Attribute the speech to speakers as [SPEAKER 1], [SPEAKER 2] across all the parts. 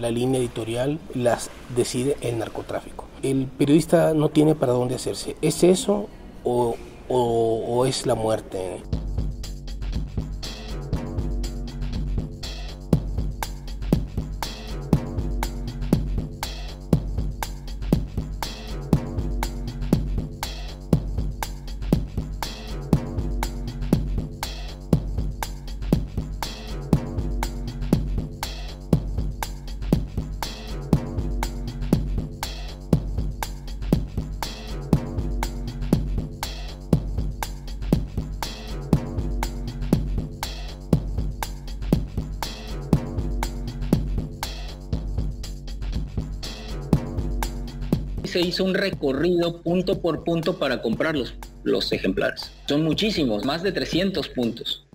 [SPEAKER 1] La línea editorial las decide el narcotráfico. El periodista no tiene para dónde hacerse. ¿Es eso o, o, o es la muerte?
[SPEAKER 2] Se hizo un recorrido punto por punto para comprar los, los ejemplares. Son muchísimos, más de 300 puntos.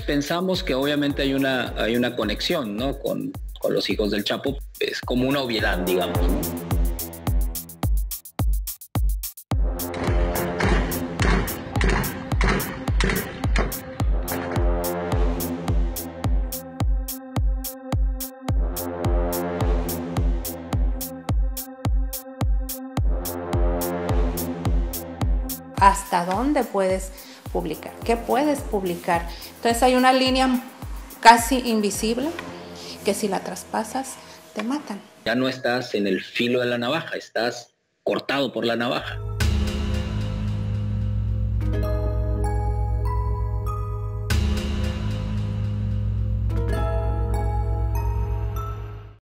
[SPEAKER 2] Pensamos que obviamente hay una, hay una conexión ¿no? con, con los hijos del Chapo, es como una obviedad, digamos.
[SPEAKER 3] ¿Hasta dónde puedes publicar? ¿Qué puedes publicar? Entonces hay una línea casi invisible que si la traspasas te matan.
[SPEAKER 2] Ya no estás en el filo de la navaja, estás cortado por la navaja.